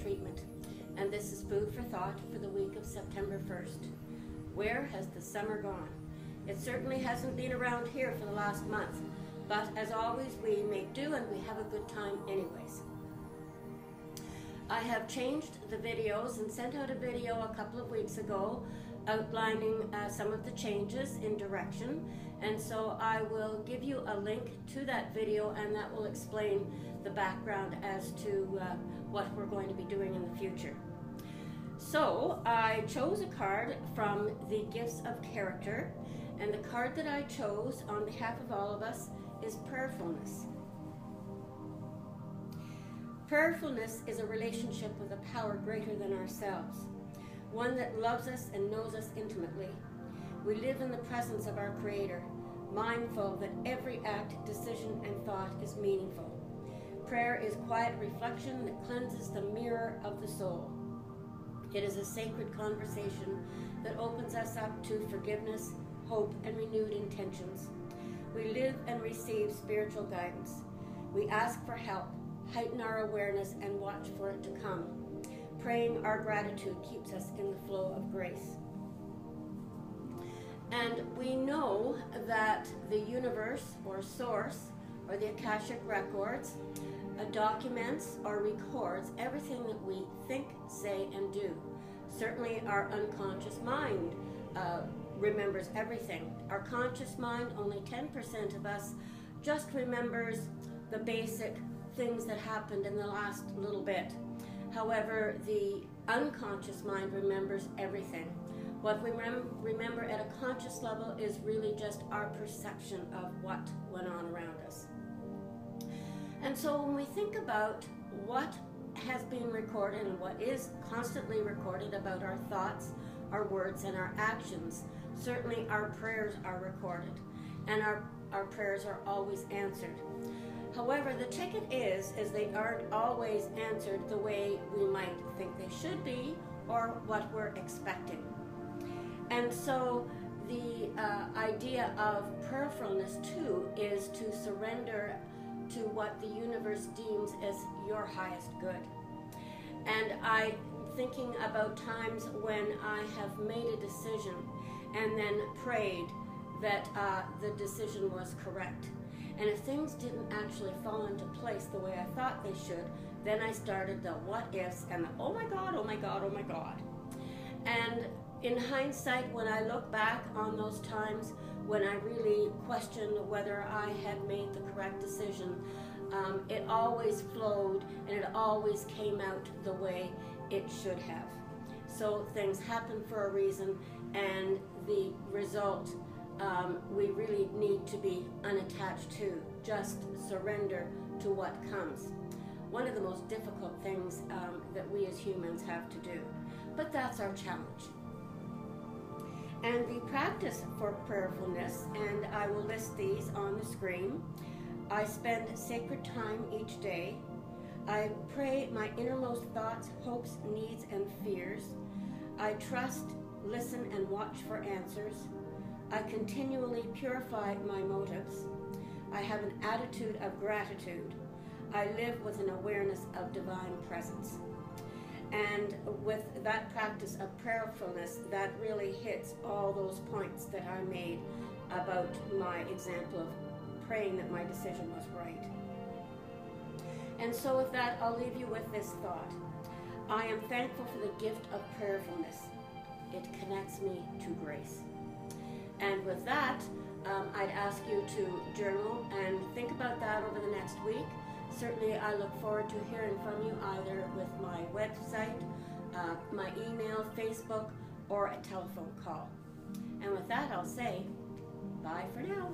Treatment, and this is food for thought for the week of September 1st. Where has the summer gone? It certainly hasn't been around here for the last month, but as always, we make do and we have a good time anyways. I have changed the videos and sent out a video a couple of weeks ago outlining uh, some of the changes in direction and so I will give you a link to that video and that will explain the background as to uh, what we're going to be doing in the future. So I chose a card from the Gifts of Character and the card that I chose on behalf of all of us is Prayerfulness. Prayerfulness is a relationship with a power greater than ourselves, one that loves us and knows us intimately. We live in the presence of our Creator, mindful that every act, decision, and thought is meaningful. Prayer is quiet reflection that cleanses the mirror of the soul. It is a sacred conversation that opens us up to forgiveness, hope, and renewed intentions. We live and receive spiritual guidance. We ask for help, heighten our awareness, and watch for it to come. Praying our gratitude keeps us in the flow of grace. And we know that the universe or source or the Akashic records uh, documents or records everything that we think, say, and do. Certainly, our unconscious mind uh, remembers everything. Our conscious mind, only 10% of us just remembers the basic things that happened in the last little bit. However, the unconscious mind remembers everything. What we rem remember at a conscious level is really just our perception of what went on around us. And so when we think about what has been recorded and what is constantly recorded about our thoughts, our words, and our actions, certainly our prayers are recorded and our, our prayers are always answered. However, the ticket is, is they aren't always answered the way we might think they should be or what we're expecting. And so the uh, idea of prayerfulness too is to surrender to what the universe deems as your highest good. And I thinking about times when I have made a decision and then prayed that uh, the decision was correct. And if things didn't actually fall into place the way I thought they should, then I started the what ifs and the oh my God, oh my God, oh my God. And in hindsight, when I look back on those times when I really questioned whether I had made the correct decision, um, it always flowed and it always came out the way it should have. So things happen for a reason, and the result um, we really need to be unattached to, just surrender to what comes. One of the most difficult things um, that we as humans have to do. But that's our challenge. And the practice for prayerfulness, and I will list these on the screen. I spend sacred time each day. I pray my innermost thoughts, hopes, needs, and fears. I trust, listen, and watch for answers. I continually purify my motives. I have an attitude of gratitude. I live with an awareness of divine presence. And with that practice of prayerfulness, that really hits all those points that I made about my example of praying that my decision was right. And so, with that, I'll leave you with this thought I am thankful for the gift of prayerfulness, it connects me to grace. And with that, um, I'd ask you to journal and think about that over the next week. Certainly, I look forward to hearing from you either with my website, uh, my email, Facebook, or a telephone call. And with that, I'll say bye for now.